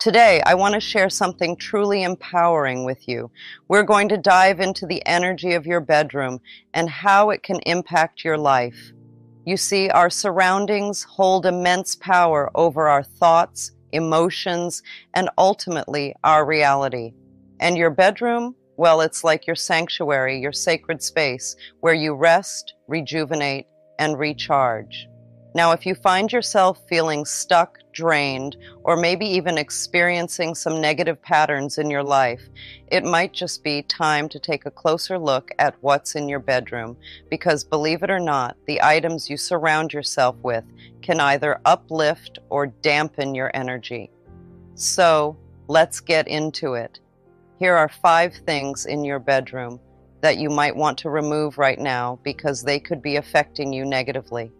Today, I want to share something truly empowering with you. We're going to dive into the energy of your bedroom and how it can impact your life. You see, our surroundings hold immense power over our thoughts, emotions, and ultimately our reality. And your bedroom, well, it's like your sanctuary, your sacred space where you rest, rejuvenate, and recharge. Now, if you find yourself feeling stuck, drained, or maybe even experiencing some negative patterns in your life, it might just be time to take a closer look at what's in your bedroom because, believe it or not, the items you surround yourself with can either uplift or dampen your energy. So, let's get into it. Here are five things in your bedroom that you might want to remove right now because they could be affecting you negatively.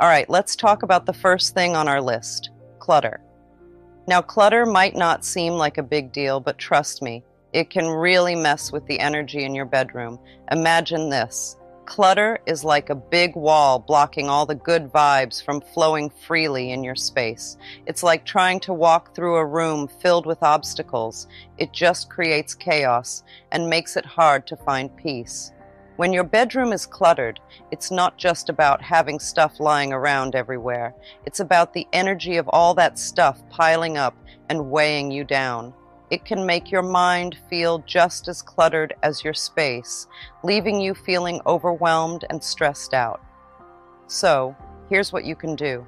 All right, let's talk about the first thing on our list clutter. Now, clutter might not seem like a big deal, but trust me, it can really mess with the energy in your bedroom. Imagine this clutter is like a big wall blocking all the good vibes from flowing freely in your space. It's like trying to walk through a room filled with obstacles. It just creates chaos and makes it hard to find peace. When your bedroom is cluttered, it's not just about having stuff lying around everywhere. It's about the energy of all that stuff piling up and weighing you down. It can make your mind feel just as cluttered as your space, leaving you feeling overwhelmed and stressed out. So, here's what you can do.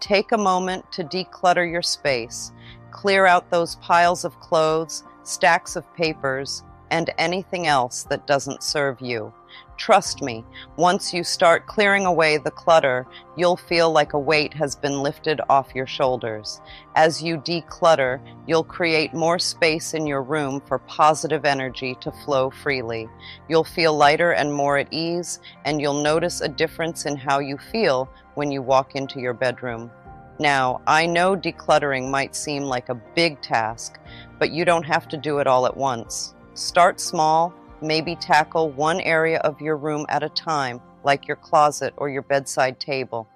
Take a moment to declutter your space. Clear out those piles of clothes, stacks of papers, and anything else that doesn't serve you. Trust me, once you start clearing away the clutter, you'll feel like a weight has been lifted off your shoulders. As you declutter, you'll create more space in your room for positive energy to flow freely. You'll feel lighter and more at ease, and you'll notice a difference in how you feel when you walk into your bedroom. Now, I know decluttering might seem like a big task, but you don't have to do it all at once. Start small, maybe tackle one area of your room at a time, like your closet or your bedside table.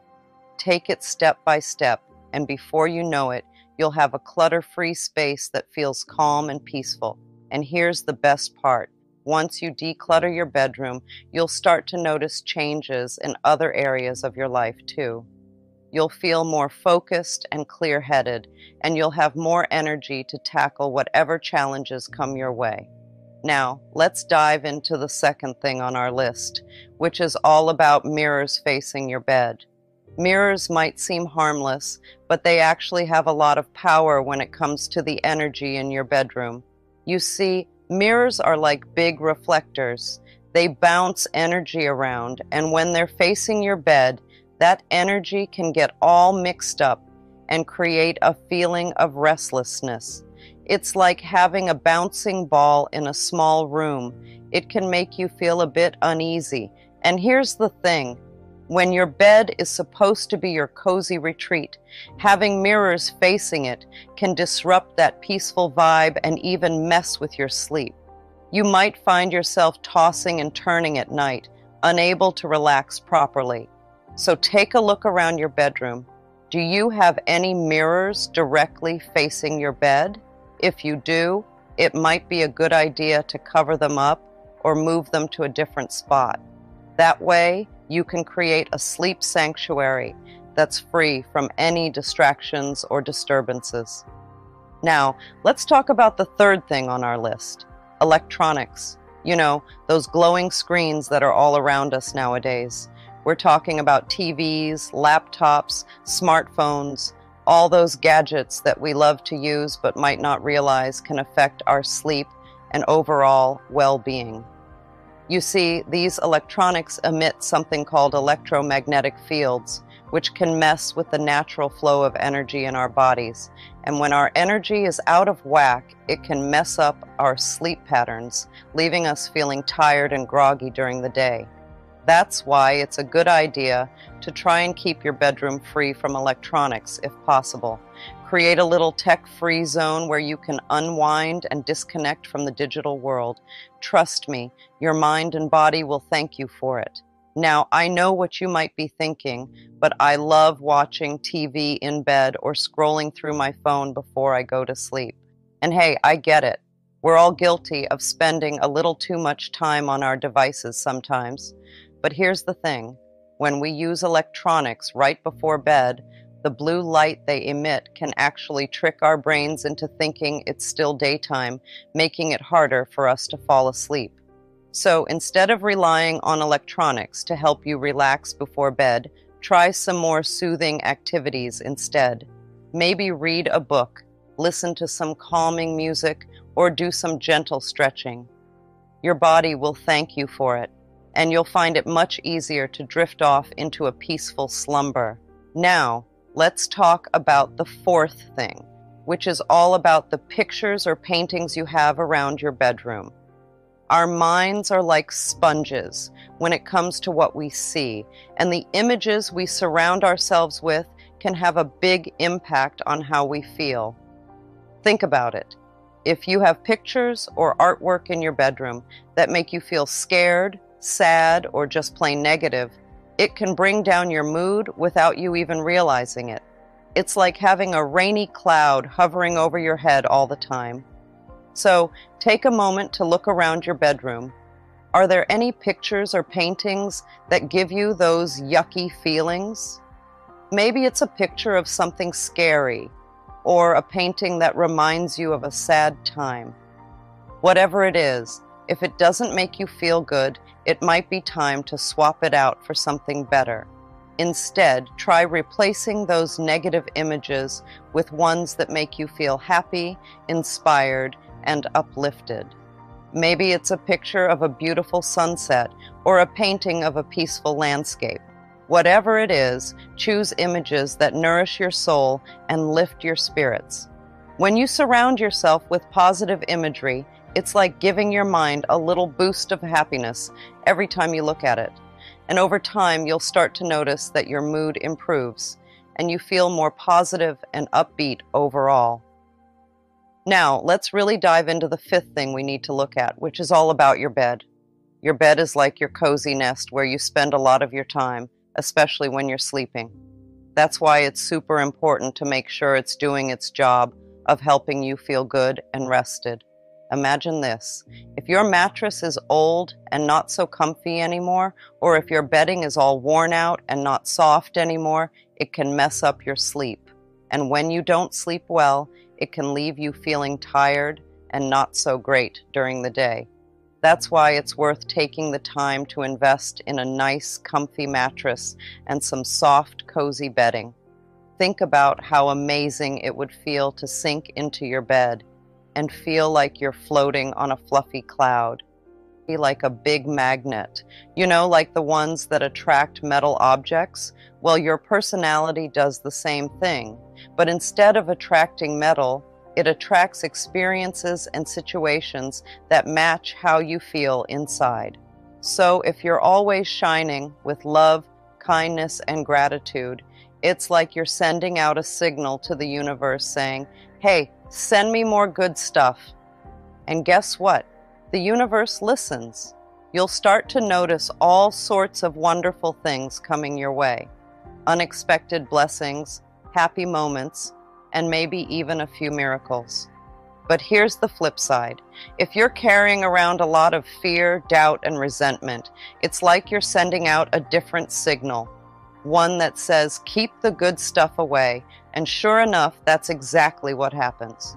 Take it step by step, and before you know it, you'll have a clutter free space that feels calm and peaceful. And here's the best part once you declutter your bedroom, you'll start to notice changes in other areas of your life too. You'll feel more focused and clear headed, and you'll have more energy to tackle whatever challenges come your way. Now, let's dive into the second thing on our list, which is all about mirrors facing your bed. Mirrors might seem harmless, but they actually have a lot of power when it comes to the energy in your bedroom. You see, mirrors are like big reflectors. They bounce energy around, and when they're facing your bed, that energy can get all mixed up and create a feeling of restlessness. It's like having a bouncing ball in a small room. It can make you feel a bit uneasy. And here's the thing when your bed is supposed to be your cozy retreat, having mirrors facing it can disrupt that peaceful vibe and even mess with your sleep. You might find yourself tossing and turning at night, unable to relax properly. So take a look around your bedroom. Do you have any mirrors directly facing your bed? If you do, it might be a good idea to cover them up or move them to a different spot. That way, you can create a sleep sanctuary that's free from any distractions or disturbances. Now, let's talk about the third thing on our list electronics. You know, those glowing screens that are all around us nowadays. We're talking about TVs, laptops, smartphones, all those gadgets that we love to use but might not realize can affect our sleep and overall well being. You see, these electronics emit something called electromagnetic fields, which can mess with the natural flow of energy in our bodies. And when our energy is out of whack, it can mess up our sleep patterns, leaving us feeling tired and groggy during the day. That's why it's a good idea to try and keep your bedroom free from electronics if possible. Create a little tech free zone where you can unwind and disconnect from the digital world. Trust me, your mind and body will thank you for it. Now, I know what you might be thinking, but I love watching TV in bed or scrolling through my phone before I go to sleep. And hey, I get it. We're all guilty of spending a little too much time on our devices sometimes. But here's the thing when we use electronics right before bed, the blue light they emit can actually trick our brains into thinking it's still daytime, making it harder for us to fall asleep. So instead of relying on electronics to help you relax before bed, try some more soothing activities instead. Maybe read a book, listen to some calming music, or do some gentle stretching. Your body will thank you for it, and you'll find it much easier to drift off into a peaceful slumber. Now, let's talk about the fourth thing, which is all about the pictures or paintings you have around your bedroom. Our minds are like sponges when it comes to what we see, and the images we surround ourselves with can have a big impact on how we feel. Think about it. If you have pictures or artwork in your bedroom that make you feel scared, sad, or just plain negative, it can bring down your mood without you even realizing it. It's like having a rainy cloud hovering over your head all the time. So take a moment to look around your bedroom. Are there any pictures or paintings that give you those yucky feelings? Maybe it's a picture of something scary or a painting that reminds you of a sad time. Whatever it is, if it doesn't make you feel good, it might be time to swap it out for something better. Instead, try replacing those negative images with ones that make you feel happy, inspired, and uplifted. Maybe it's a picture of a beautiful sunset or a painting of a peaceful landscape. Whatever it is, choose images that nourish your soul and lift your spirits. When you surround yourself with positive imagery, it's like giving your mind a little boost of happiness every time you look at it. And over time, you'll start to notice that your mood improves and you feel more positive and upbeat overall. Now, let's really dive into the fifth thing we need to look at, which is all about your bed. Your bed is like your cozy nest where you spend a lot of your time, especially when you're sleeping. That's why it's super important to make sure it's doing its job of helping you feel good and rested. Imagine this if your mattress is old and not so comfy anymore, or if your bedding is all worn out and not soft anymore, it can mess up your sleep. And when you don't sleep well, it can leave you feeling tired and not so great during the day. That's why it's worth taking the time to invest in a nice, comfy mattress and some soft, cozy bedding. Think about how amazing it would feel to sink into your bed and feel like you're floating on a fluffy cloud. Be like a big magnet, you know, like the ones that attract metal objects. Well, your personality does the same thing. But instead of attracting metal, it attracts experiences and situations that match how you feel inside. So if you're always shining with love, kindness, and gratitude, it's like you're sending out a signal to the universe saying, Hey, send me more good stuff. And guess what? The universe listens. You'll start to notice all sorts of wonderful things coming your way unexpected blessings, happy moments, and maybe even a few miracles. But here's the flip side. If you're carrying around a lot of fear, doubt, and resentment, it's like you're sending out a different signal, one that says, keep the good stuff away. And sure enough, that's exactly what happens.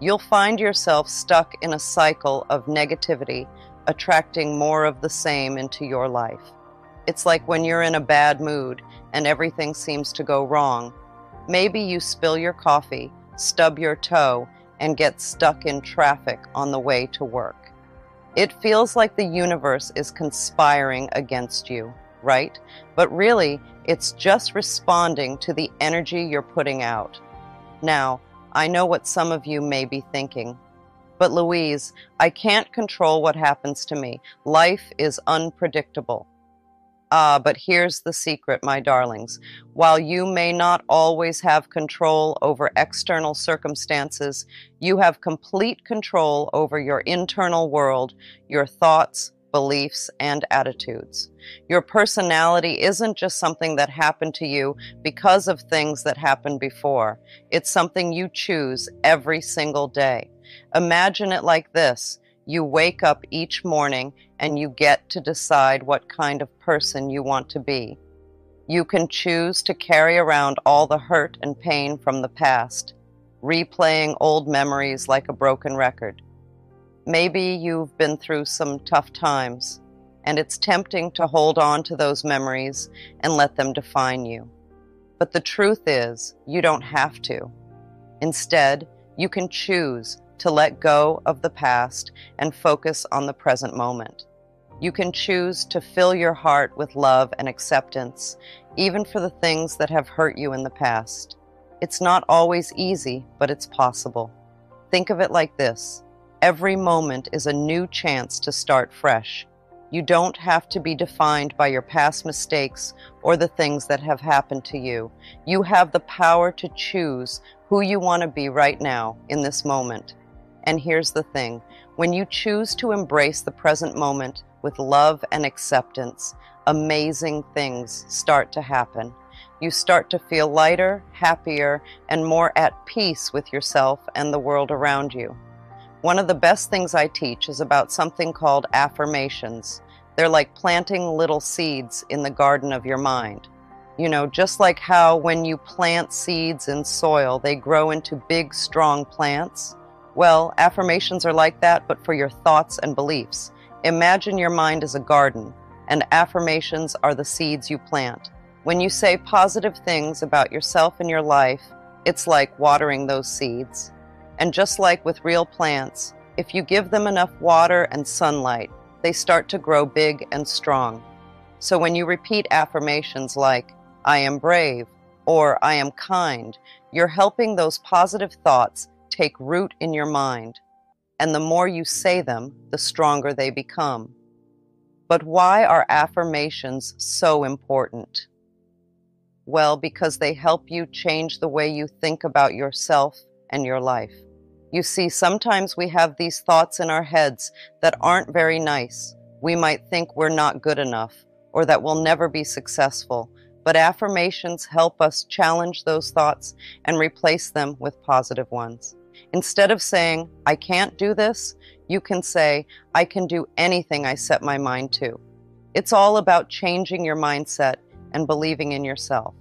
You'll find yourself stuck in a cycle of negativity, attracting more of the same into your life. It's like when you're in a bad mood and everything seems to go wrong, Maybe you spill your coffee, stub your toe, and get stuck in traffic on the way to work. It feels like the universe is conspiring against you, right? But really, it's just responding to the energy you're putting out. Now, I know what some of you may be thinking. But Louise, I can't control what happens to me. Life is unpredictable. Ah, but here's the secret, my darlings. While you may not always have control over external circumstances, you have complete control over your internal world, your thoughts, beliefs, and attitudes. Your personality isn't just something that happened to you because of things that happened before. It's something you choose every single day. Imagine it like this. You wake up each morning and you get to decide what kind of person you want to be. You can choose to carry around all the hurt and pain from the past, replaying old memories like a broken record. Maybe you've been through some tough times, and it's tempting to hold on to those memories and let them define you. But the truth is, you don't have to. Instead, you can choose to let go of the past and focus on the present moment. You can choose to fill your heart with love and acceptance, even for the things that have hurt you in the past. It's not always easy, but it's possible. Think of it like this every moment is a new chance to start fresh. You don't have to be defined by your past mistakes or the things that have happened to you. You have the power to choose who you want to be right now in this moment. And here's the thing when you choose to embrace the present moment, with love and acceptance, amazing things start to happen. You start to feel lighter, happier, and more at peace with yourself and the world around you. One of the best things I teach is about something called affirmations. They're like planting little seeds in the garden of your mind. You know, just like how when you plant seeds in soil, they grow into big, strong plants. Well, affirmations are like that, but for your thoughts and beliefs. Imagine your mind as a garden, and affirmations are the seeds you plant. When you say positive things about yourself and your life, it's like watering those seeds. And just like with real plants, if you give them enough water and sunlight, they start to grow big and strong. So when you repeat affirmations like, I am brave, or I am kind, you're helping those positive thoughts take root in your mind and the more you say them, the stronger they become. But why are affirmations so important? Well, because they help you change the way you think about yourself and your life. You see, sometimes we have these thoughts in our heads that aren't very nice. We might think we're not good enough or that we'll never be successful, but affirmations help us challenge those thoughts and replace them with positive ones. Instead of saying, I can't do this, you can say, I can do anything I set my mind to. It's all about changing your mindset and believing in yourself.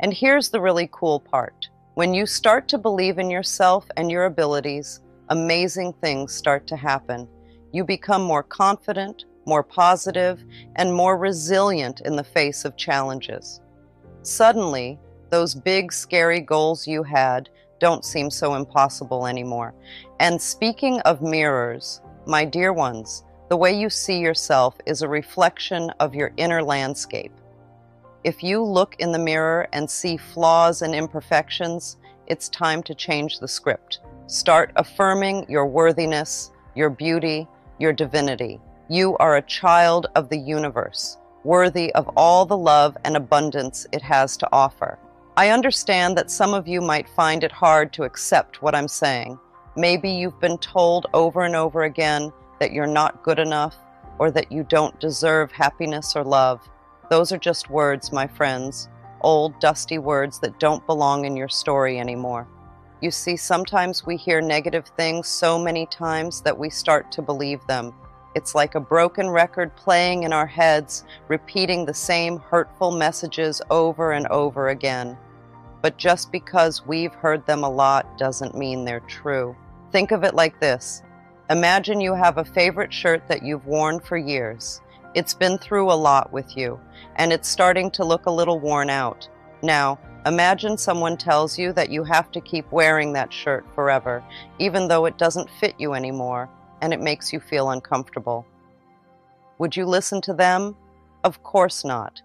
And here's the really cool part. When you start to believe in yourself and your abilities, amazing things start to happen. You become more confident, more positive, and more resilient in the face of challenges. Suddenly, those big, scary goals you had don't seem so impossible anymore. And speaking of mirrors, my dear ones, the way you see yourself is a reflection of your inner landscape. If you look in the mirror and see flaws and imperfections, it's time to change the script. Start affirming your worthiness, your beauty, your divinity. You are a child of the universe, worthy of all the love and abundance it has to offer. I understand that some of you might find it hard to accept what I'm saying. Maybe you've been told over and over again that you're not good enough or that you don't deserve happiness or love. Those are just words, my friends, old, dusty words that don't belong in your story anymore. You see, sometimes we hear negative things so many times that we start to believe them. It's like a broken record playing in our heads, repeating the same hurtful messages over and over again. But just because we've heard them a lot doesn't mean they're true. Think of it like this. Imagine you have a favorite shirt that you've worn for years. It's been through a lot with you, and it's starting to look a little worn out. Now, imagine someone tells you that you have to keep wearing that shirt forever, even though it doesn't fit you anymore, and it makes you feel uncomfortable. Would you listen to them? Of course not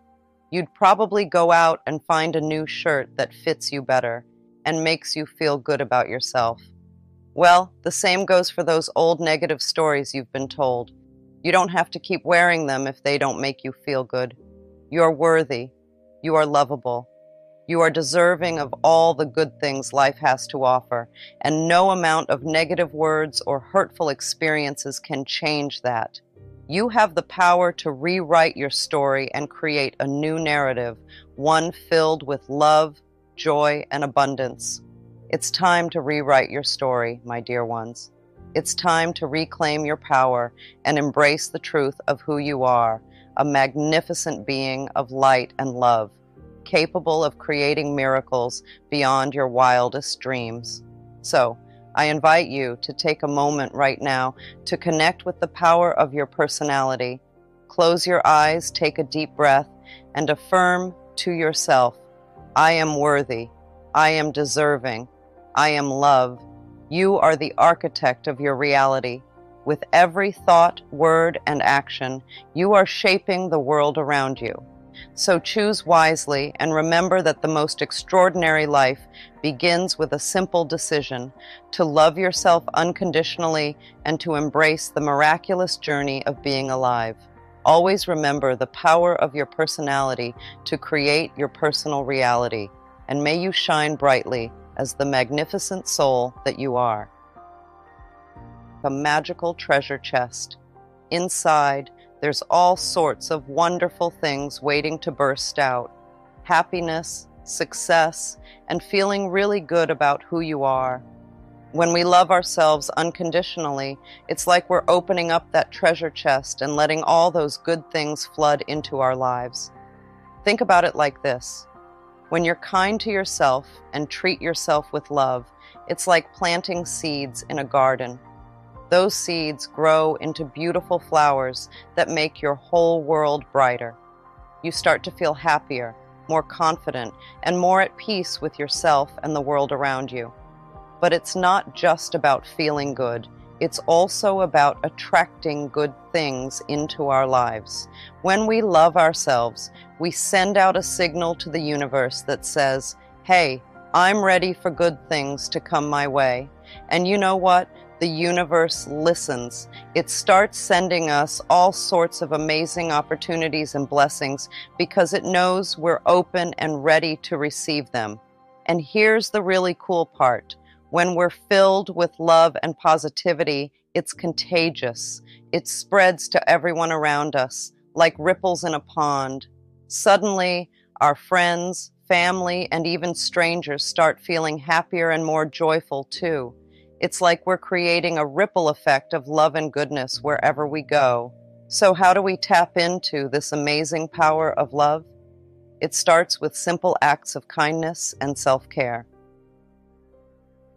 you'd probably go out and find a new shirt that fits you better and makes you feel good about yourself. Well, the same goes for those old negative stories you've been told. You don't have to keep wearing them if they don't make you feel good. You are worthy. You are lovable. You are deserving of all the good things life has to offer, and no amount of negative words or hurtful experiences can change that. You have the power to rewrite your story and create a new narrative, one filled with love, joy, and abundance. It's time to rewrite your story, my dear ones. It's time to reclaim your power and embrace the truth of who you are, a magnificent being of light and love, capable of creating miracles beyond your wildest dreams. So, I invite you to take a moment right now to connect with the power of your personality. Close your eyes, take a deep breath, and affirm to yourself I am worthy, I am deserving, I am love. You are the architect of your reality. With every thought, word, and action, you are shaping the world around you. So choose wisely and remember that the most extraordinary life begins with a simple decision to love yourself unconditionally and to embrace the miraculous journey of being alive. Always remember the power of your personality to create your personal reality, and may you shine brightly as the magnificent soul that you are. A magical treasure chest. Inside, there's all sorts of wonderful things waiting to burst out happiness, success, and feeling really good about who you are. When we love ourselves unconditionally, it's like we're opening up that treasure chest and letting all those good things flood into our lives. Think about it like this when you're kind to yourself and treat yourself with love, it's like planting seeds in a garden. Those seeds grow into beautiful flowers that make your whole world brighter. You start to feel happier, more confident, and more at peace with yourself and the world around you. But it's not just about feeling good. It's also about attracting good things into our lives. When we love ourselves, we send out a signal to the universe that says, Hey, I'm ready for good things to come my way. And you know what? the universe listens. It starts sending us all sorts of amazing opportunities and blessings because it knows we're open and ready to receive them. And here's the really cool part when we're filled with love and positivity, it's contagious. It spreads to everyone around us like ripples in a pond. Suddenly, our friends, family, and even strangers start feeling happier and more joyful too. It's like we're creating a ripple effect of love and goodness wherever we go. So, how do we tap into this amazing power of love? It starts with simple acts of kindness and self care.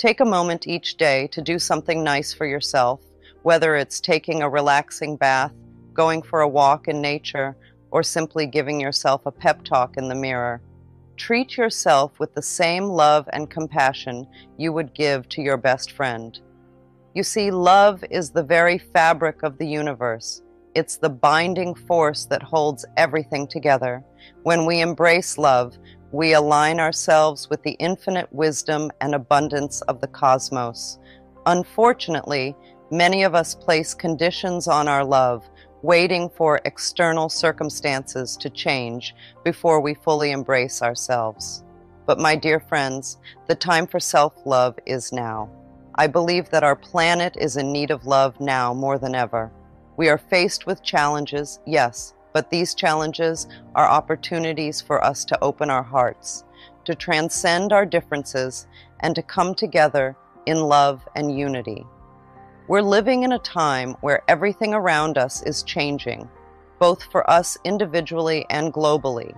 Take a moment each day to do something nice for yourself, whether it's taking a relaxing bath, going for a walk in nature, or simply giving yourself a pep talk in the mirror. Treat yourself with the same love and compassion you would give to your best friend. You see, love is the very fabric of the universe. It's the binding force that holds everything together. When we embrace love, we align ourselves with the infinite wisdom and abundance of the cosmos. Unfortunately, many of us place conditions on our love waiting for external circumstances to change before we fully embrace ourselves. But, my dear friends, the time for self love is now. I believe that our planet is in need of love now more than ever. We are faced with challenges, yes, but these challenges are opportunities for us to open our hearts, to transcend our differences, and to come together in love and unity. We're living in a time where everything around us is changing, both for us individually and globally.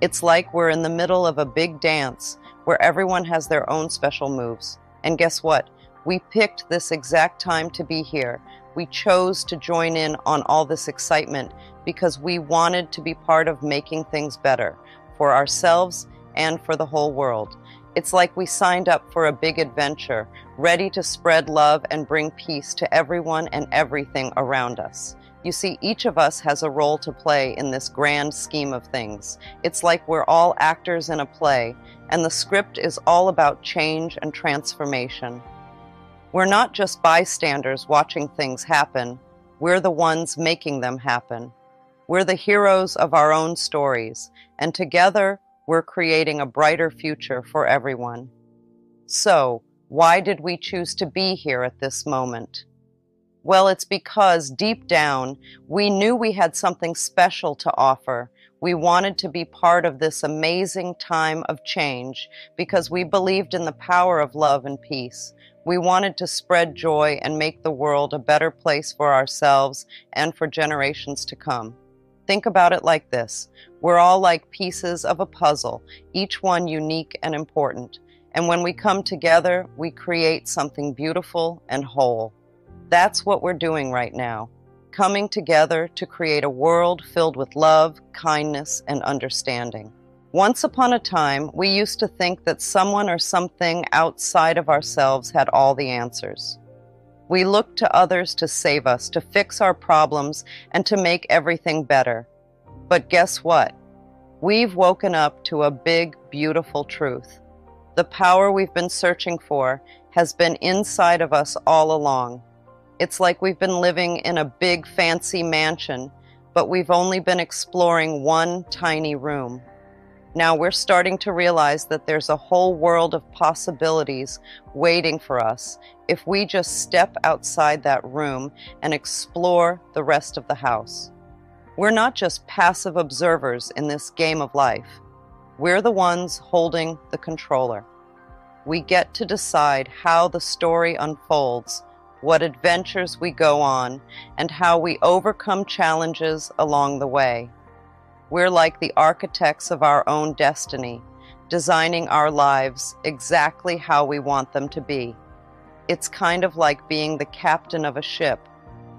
It's like we're in the middle of a big dance where everyone has their own special moves. And guess what? We picked this exact time to be here. We chose to join in on all this excitement because we wanted to be part of making things better for ourselves and for the whole world. It's like we signed up for a big adventure, ready to spread love and bring peace to everyone and everything around us. You see, each of us has a role to play in this grand scheme of things. It's like we're all actors in a play, and the script is all about change and transformation. We're not just bystanders watching things happen, we're the ones making them happen. We're the heroes of our own stories, and together we're creating a brighter future for everyone. So, why did we choose to be here at this moment? Well, it's because deep down, we knew we had something special to offer. We wanted to be part of this amazing time of change because we believed in the power of love and peace. We wanted to spread joy and make the world a better place for ourselves and for generations to come. Think about it like this we're all like pieces of a puzzle, each one unique and important. And when we come together, we create something beautiful and whole. That's what we're doing right now, coming together to create a world filled with love, kindness, and understanding. Once upon a time, we used to think that someone or something outside of ourselves had all the answers. We looked to others to save us, to fix our problems, and to make everything better. But guess what? We've woken up to a big, beautiful truth. The power we've been searching for has been inside of us all along. It's like we've been living in a big, fancy mansion, but we've only been exploring one tiny room. Now we're starting to realize that there's a whole world of possibilities waiting for us if we just step outside that room and explore the rest of the house. We're not just passive observers in this game of life. We're the ones holding the controller. We get to decide how the story unfolds, what adventures we go on, and how we overcome challenges along the way. We're like the architects of our own destiny, designing our lives exactly how we want them to be. It's kind of like being the captain of a ship.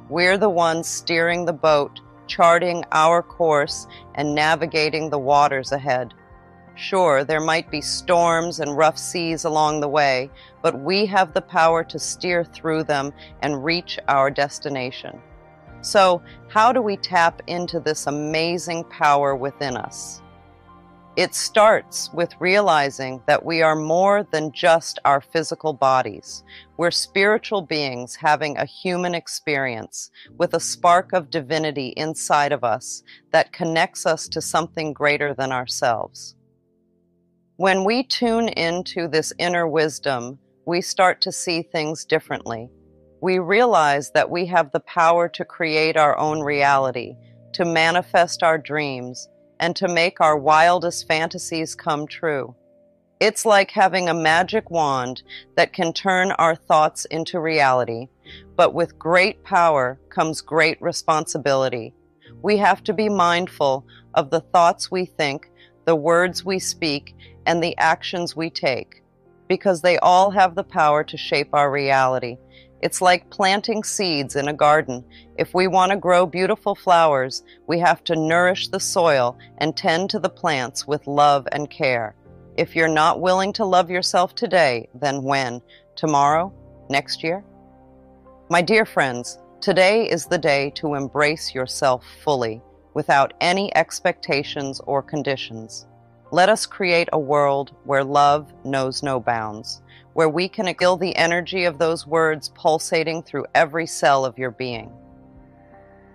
We're the ones steering the boat, charting our course, and navigating the waters ahead. Sure, there might be storms and rough seas along the way, but we have the power to steer through them and reach our destination. So, how do we tap into this amazing power within us? It starts with realizing that we are more than just our physical bodies. We're spiritual beings having a human experience with a spark of divinity inside of us that connects us to something greater than ourselves. When we tune into this inner wisdom, we start to see things differently we realize that we have the power to create our own reality, to manifest our dreams, and to make our wildest fantasies come true. It's like having a magic wand that can turn our thoughts into reality, but with great power comes great responsibility. We have to be mindful of the thoughts we think, the words we speak, and the actions we take, because they all have the power to shape our reality. It's like planting seeds in a garden. If we want to grow beautiful flowers, we have to nourish the soil and tend to the plants with love and care. If you're not willing to love yourself today, then when? Tomorrow? Next year? My dear friends, today is the day to embrace yourself fully, without any expectations or conditions. Let us create a world where love knows no bounds, where we can feel the energy of those words pulsating through every cell of your being.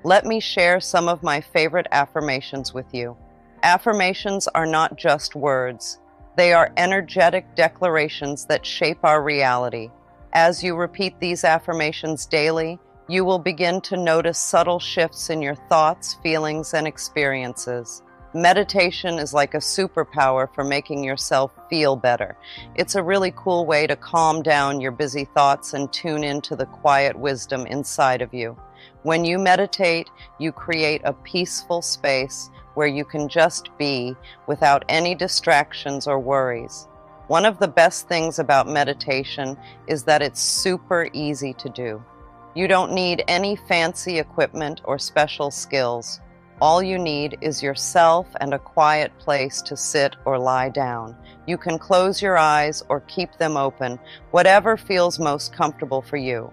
Let me share some of my favorite affirmations with you. Affirmations are not just words, they are energetic declarations that shape our reality. As you repeat these affirmations daily, you will begin to notice subtle shifts in your thoughts, feelings, and experiences. Meditation is like a superpower for making yourself feel better. It's a really cool way to calm down your busy thoughts and tune into the quiet wisdom inside of you. When you meditate, you create a peaceful space where you can just be without any distractions or worries. One of the best things about meditation is that it's super easy to do. You don't need any fancy equipment or special skills. All you need is yourself and a quiet place to sit or lie down. You can close your eyes or keep them open, whatever feels most comfortable for you.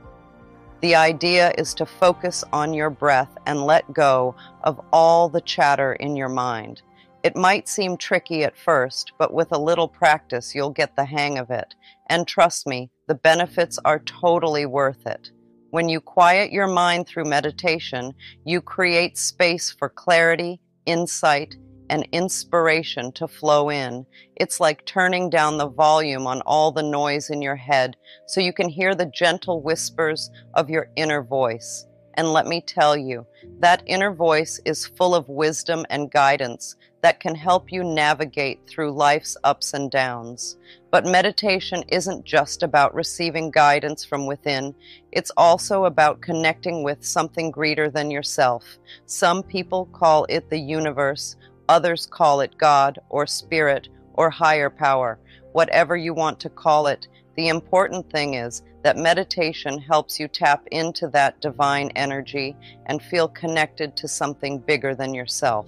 The idea is to focus on your breath and let go of all the chatter in your mind. It might seem tricky at first, but with a little practice, you'll get the hang of it. And trust me, the benefits are totally worth it. When you quiet your mind through meditation, you create space for clarity, insight, and inspiration to flow in. It's like turning down the volume on all the noise in your head so you can hear the gentle whispers of your inner voice. And let me tell you, that inner voice is full of wisdom and guidance that can help you navigate through life's ups and downs. But meditation isn't just about receiving guidance from within, it's also about connecting with something greater than yourself. Some people call it the universe, others call it God or spirit or higher power, whatever you want to call it. The important thing is that meditation helps you tap into that divine energy and feel connected to something bigger than yourself.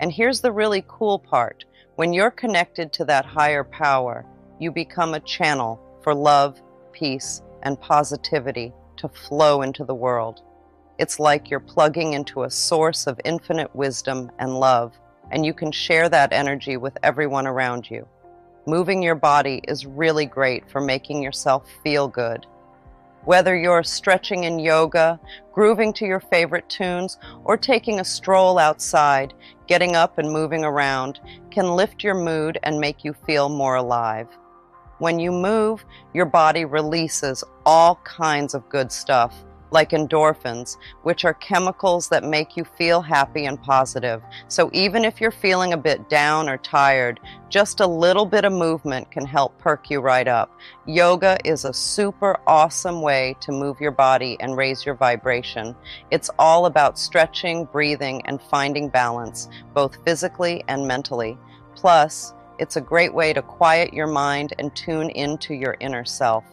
And here's the really cool part when you're connected to that higher power, you become a channel for love, peace, and positivity to flow into the world. It's like you're plugging into a source of infinite wisdom and love, and you can share that energy with everyone around you. Moving your body is really great for making yourself feel good. Whether you're stretching in yoga, grooving to your favorite tunes, or taking a stroll outside, getting up and moving around can lift your mood and make you feel more alive. When you move, your body releases all kinds of good stuff like endorphins, which are chemicals that make you feel happy and positive. So even if you're feeling a bit down or tired, just a little bit of movement can help perk you right up. Yoga is a super awesome way to move your body and raise your vibration. It's all about stretching, breathing, and finding balance, both physically and mentally. Plus, it's a great way to quiet your mind and tune into your inner self.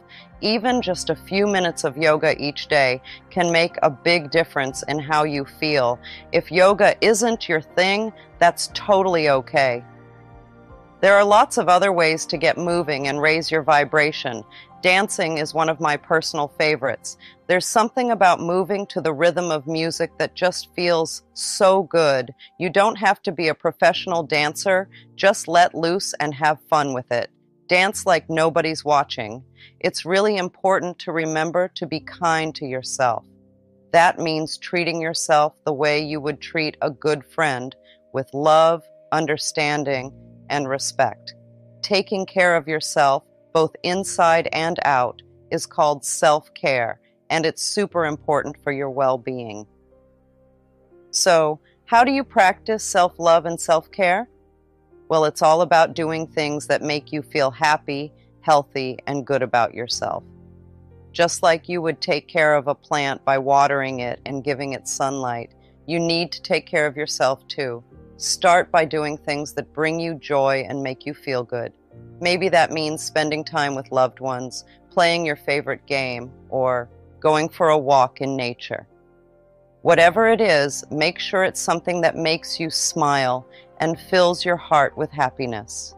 Even just a few minutes of yoga each day can make a big difference in how you feel. If yoga isn't your thing, that's totally okay. There are lots of other ways to get moving and raise your vibration. Dancing is one of my personal favorites. There's something about moving to the rhythm of music that just feels so good. You don't have to be a professional dancer, just let loose and have fun with it. Dance like nobody's watching. It's really important to remember to be kind to yourself. That means treating yourself the way you would treat a good friend with love, understanding, and respect. Taking care of yourself both inside and out, is called self care, and it's super important for your well being. So, how do you practice self love and self care? Well, it's all about doing things that make you feel happy, healthy, and good about yourself. Just like you would take care of a plant by watering it and giving it sunlight, you need to take care of yourself too. Start by doing things that bring you joy and make you feel good. Maybe that means spending time with loved ones, playing your favorite game, or going for a walk in nature. Whatever it is, make sure it's something that makes you smile and fills your heart with happiness.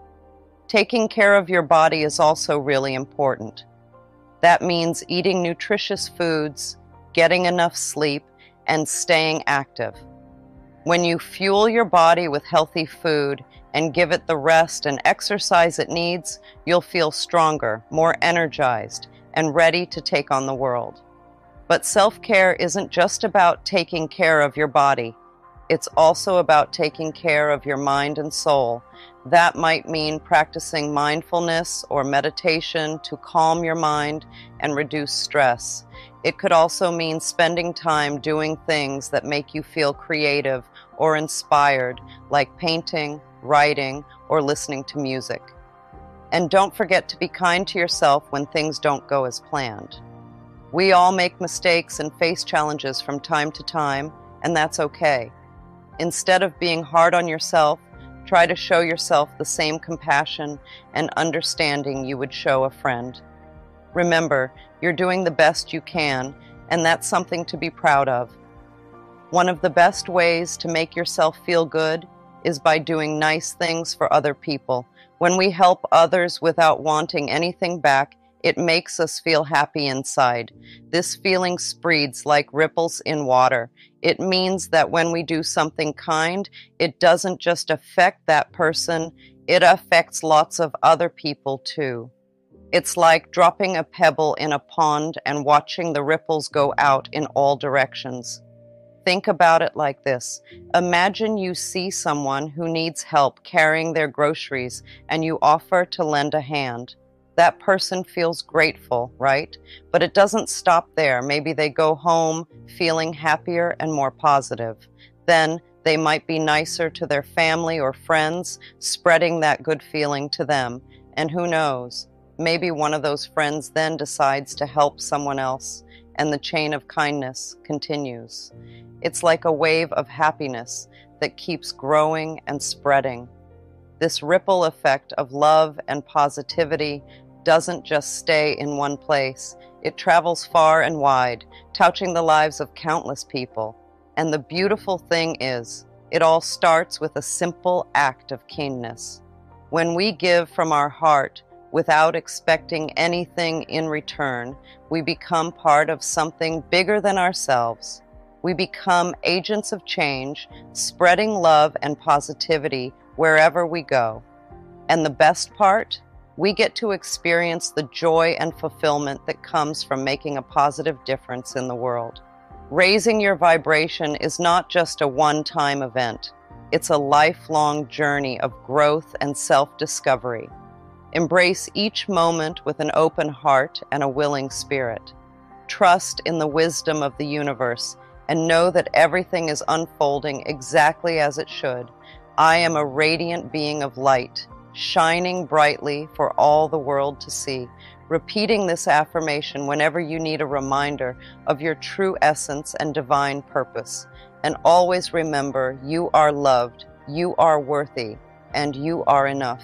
Taking care of your body is also really important. That means eating nutritious foods, getting enough sleep, and staying active. When you fuel your body with healthy food and give it the rest and exercise it needs, you'll feel stronger, more energized, and ready to take on the world. But self care isn't just about taking care of your body, it's also about taking care of your mind and soul. That might mean practicing mindfulness or meditation to calm your mind and reduce stress. It could also mean spending time doing things that make you feel creative or inspired, like painting, writing, or listening to music. And don't forget to be kind to yourself when things don't go as planned. We all make mistakes and face challenges from time to time, and that's okay. Instead of being hard on yourself, try to show yourself the same compassion and understanding you would show a friend. Remember, you're doing the best you can, and that's something to be proud of. One of the best ways to make yourself feel good is by doing nice things for other people. When we help others without wanting anything back, it makes us feel happy inside. This feeling spreads like ripples in water. It means that when we do something kind, it doesn't just affect that person, it affects lots of other people too. It's like dropping a pebble in a pond and watching the ripples go out in all directions. Think about it like this Imagine you see someone who needs help carrying their groceries and you offer to lend a hand. That person feels grateful, right? But it doesn't stop there. Maybe they go home feeling happier and more positive. Then they might be nicer to their family or friends, spreading that good feeling to them. And who knows? Maybe one of those friends then decides to help someone else, and the chain of kindness continues. It's like a wave of happiness that keeps growing and spreading. This ripple effect of love and positivity doesn't just stay in one place. It travels far and wide, touching the lives of countless people. And the beautiful thing is, it all starts with a simple act of kindness. When we give from our heart without expecting anything in return, we become part of something bigger than ourselves we become agents of change, spreading love and positivity wherever we go. And the best part? We get to experience the joy and fulfillment that comes from making a positive difference in the world. Raising your vibration is not just a one time event, it's a lifelong journey of growth and self discovery. Embrace each moment with an open heart and a willing spirit. Trust in the wisdom of the universe and know that everything is unfolding exactly as it should. I am a radiant being of light, shining brightly for all the world to see. Repeating this affirmation whenever you need a reminder of your true essence and divine purpose. And always remember you are loved, you are worthy, and you are enough.